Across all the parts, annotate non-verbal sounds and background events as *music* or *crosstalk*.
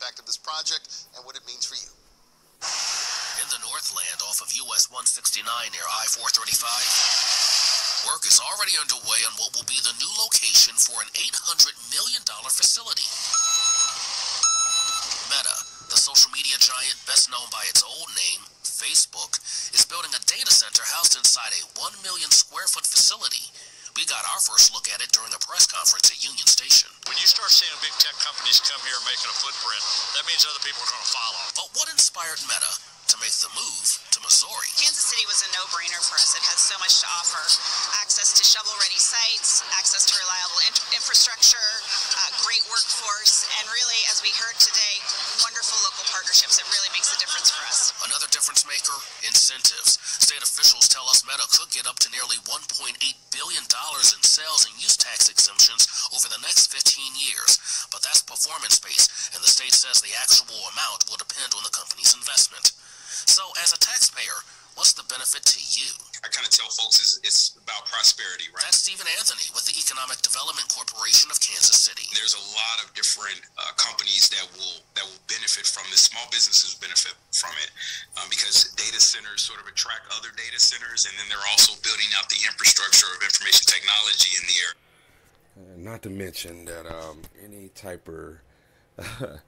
impact of this project and what it means for you. In the Northland off of US 169 near I 435, work is already underway on what will be the new location for an $800 million facility. Meta, the social media giant best known by its old name, Facebook, is building a data center housed inside a 1 million square foot facility. We got our first look at it during a press conference at start seeing big tech companies come here making a footprint, that means other people are going to follow. But what inspired Meta to make the move to Missouri? Kansas City was a no-brainer for us. It has so much to offer. Access to shovel-ready sites, access to reliable in- infrastructure, uh, great workforce, and really, as we heard today, wonderful local partnerships. It really makes a difference for us. Another difference maker, incentives. State officials tell us Meta could get up to nearly $1.8 billion in sales and use tax exemptions over the next 15 years. But that's performance based, and the state says the actual amount will depend on the company's investment. So, as a taxpayer, what's the benefit to you? I kind of tell folks it's, it's about prosperity, right? That's Stephen Anthony with the Economic Development Corporation of Kansas City. There's a lot of different uh, companies that will that will benefit from this. Small businesses benefit from it um, because data centers sort of attract other data centers, and then they're also building out the infrastructure of information technology in the area. Uh, not to mention that um, any type of *laughs*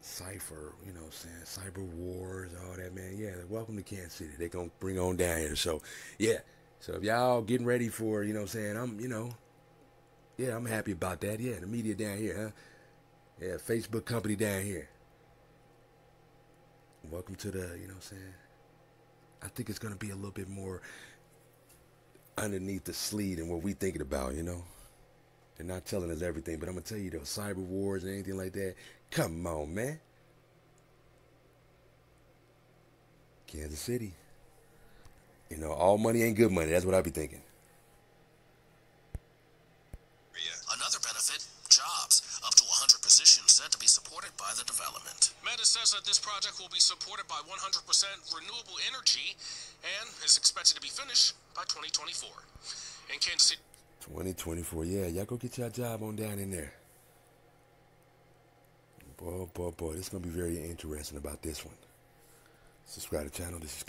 cipher, you know saying, cyber wars, all that, man. Yeah, welcome to Kansas City. They're gonna bring on down here. So, yeah. So if y'all getting ready for, you know saying, I'm, you know, yeah, I'm happy about that. Yeah, the media down here, huh? Yeah, Facebook company down here. Welcome to the, you know saying? I think it's gonna be a little bit more underneath the sleeve and what we thinking about, you know? They're not telling us everything, but I'm gonna tell you though, cyber wars and anything like that. Come on, man. Kansas City. You know, all money ain't good money. That's what I be thinking. Another benefit, jobs. Up to 100 positions said to be supported by the development. Meta says that this project will be supported by 100% renewable energy and is expected to be finished by 2024. In Kansas City, 2024. Yeah, y'all go get your job on down in there. Boy, boy, boy. This is going to be very interesting about this one. Subscribe to the channel. This is Ken.